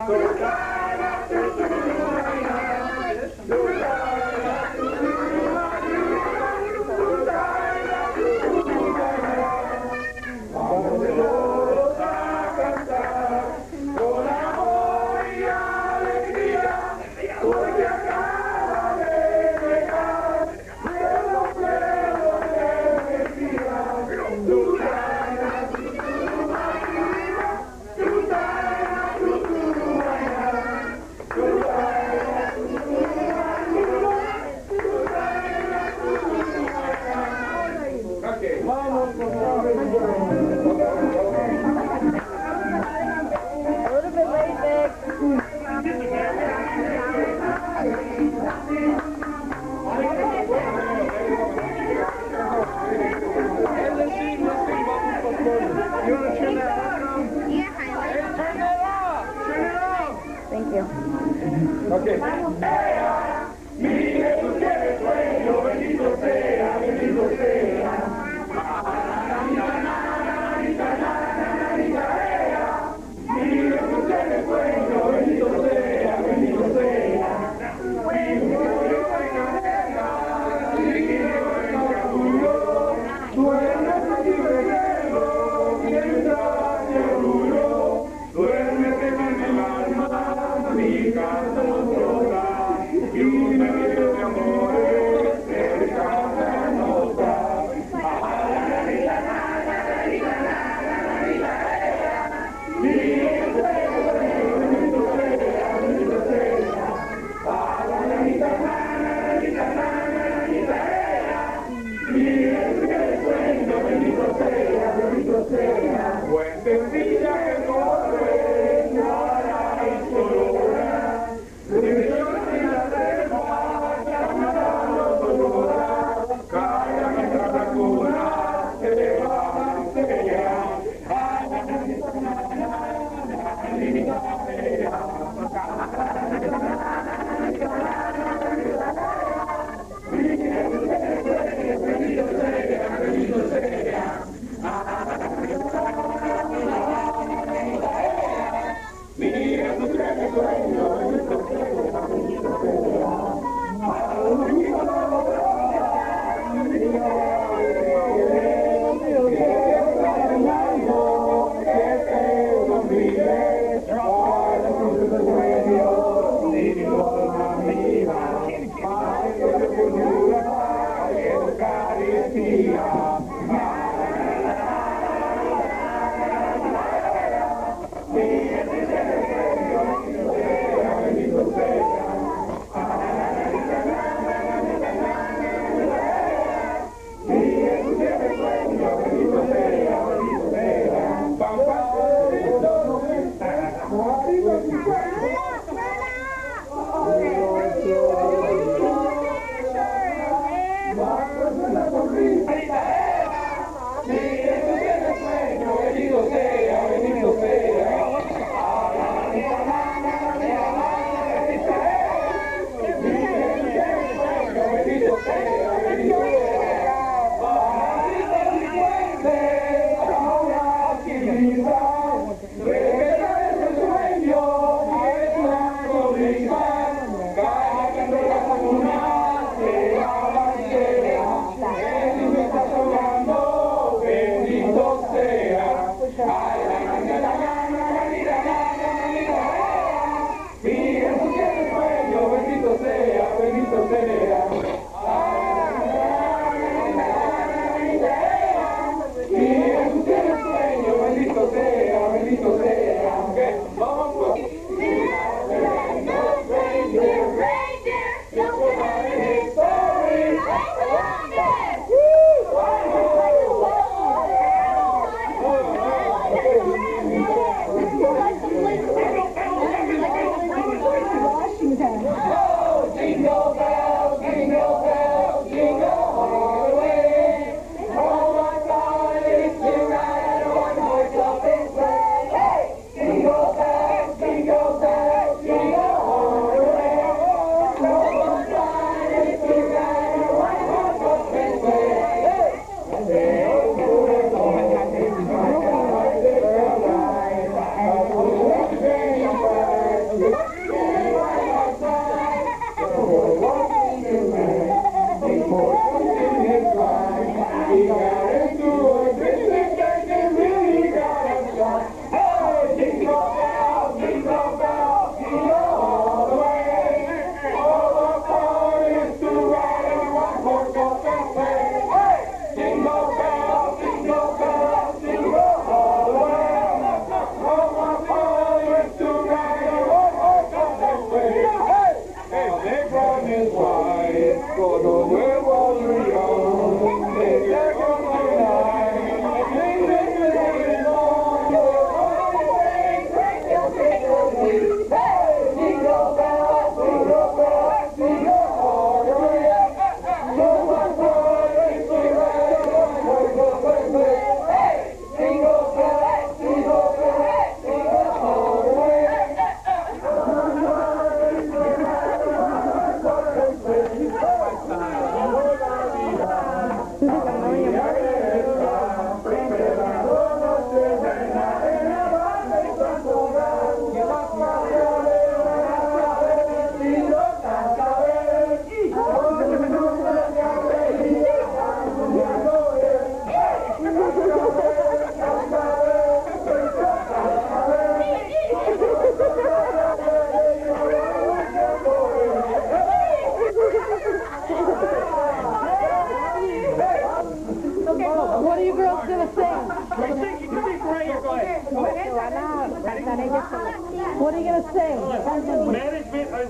A Sueño,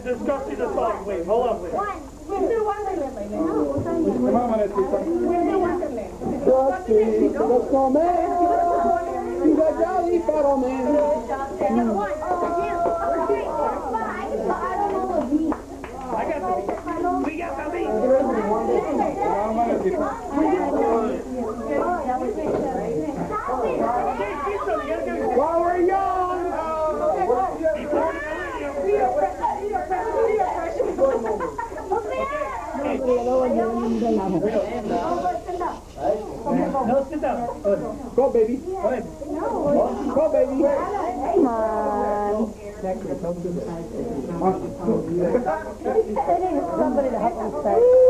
discussing the song, please. Hold on, please. One. Winter Wonderland, my man. Come on, Manetita. Winter Wonderland. Dusty, the snowman. He's a jolly fellow man. One, two, three, four, five. I don't know the beat. I got the beat. We got the beat. Come on, Manetita. Hey, get some. You gotta give it- While we're young. Before the millennium. No, sit down. Go baby. Go ahead. Go, baby. Come on. Somebody to help start.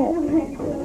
Mẹ.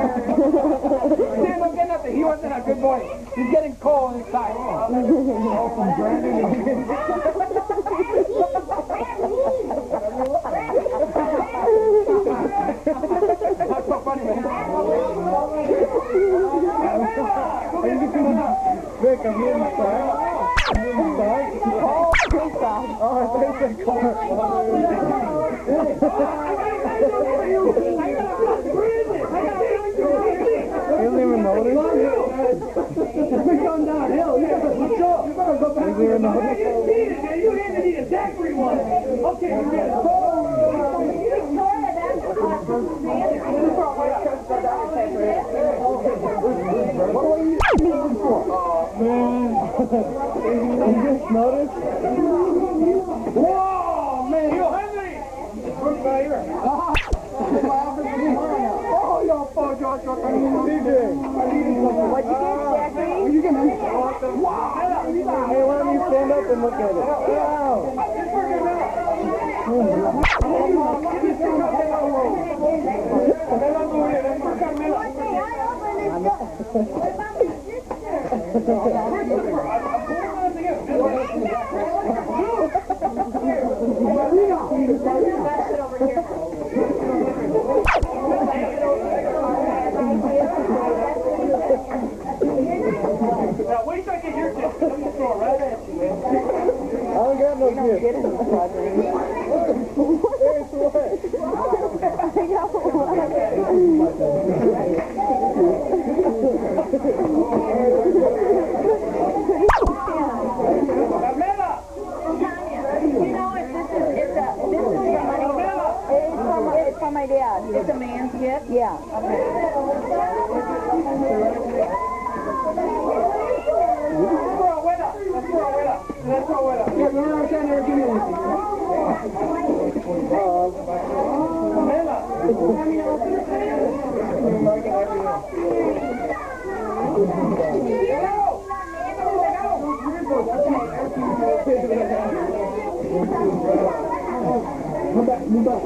Stand up, get nothing. He wasn't a good boy. He's getting cold inside. Oh, from Brandon. That's so funny. Vic, I'm here inside. I'm here inside. Oh, Oh, I you said You We're going downhill, yeah. What's up? You better go back. You didn't even notice? You handed me a daiquiri one. Okay, we get it. You just noticed? Whoa, man, you Henry. Brooke right here. What'd you get, Jackie? You can Wow. Hey, why don't you stand up and look at it? Wow. Now wait till I get your tip. Let me throw it right at you, man. I don't got no gift. It's what? Pamela. You know what this is? It's a, this is the money. It's from, it's from my dad. It's a man's gift? Yeah. Throw it way up. Let's throw it way up. Let's throw it way up. Yeah, no, no, I can't ever give you anything. Come back, move back.